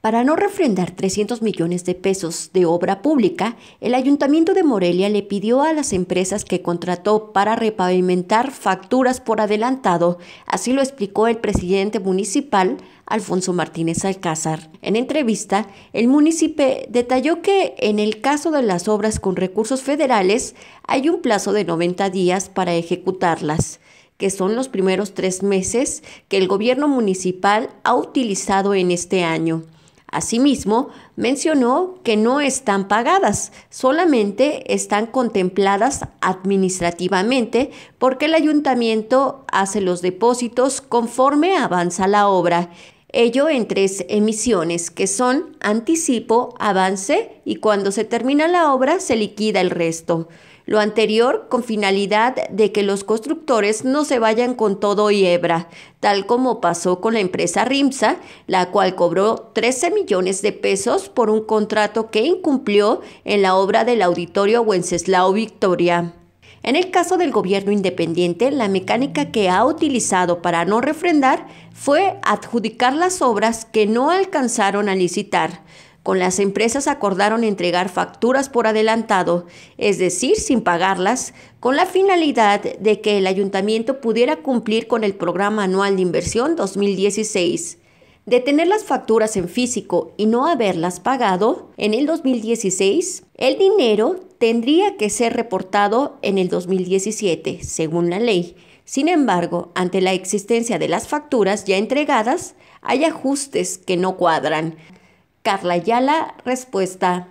Para no refrendar 300 millones de pesos de obra pública, el Ayuntamiento de Morelia le pidió a las empresas que contrató para repavimentar facturas por adelantado, así lo explicó el presidente municipal Alfonso Martínez Alcázar. En entrevista, el municipio detalló que en el caso de las obras con recursos federales hay un plazo de 90 días para ejecutarlas que son los primeros tres meses que el gobierno municipal ha utilizado en este año. Asimismo, mencionó que no están pagadas, solamente están contempladas administrativamente porque el ayuntamiento hace los depósitos conforme avanza la obra. Ello en tres emisiones, que son anticipo, avance y cuando se termina la obra se liquida el resto. Lo anterior con finalidad de que los constructores no se vayan con todo y hebra, tal como pasó con la empresa RIMSA, la cual cobró 13 millones de pesos por un contrato que incumplió en la obra del auditorio Wenceslao Victoria. En el caso del gobierno independiente, la mecánica que ha utilizado para no refrendar fue adjudicar las obras que no alcanzaron a licitar con las empresas acordaron entregar facturas por adelantado, es decir, sin pagarlas, con la finalidad de que el ayuntamiento pudiera cumplir con el programa anual de inversión 2016. De tener las facturas en físico y no haberlas pagado en el 2016, el dinero tendría que ser reportado en el 2017, según la ley. Sin embargo, ante la existencia de las facturas ya entregadas, hay ajustes que no cuadran. Carla Yala, respuesta.